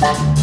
Bye.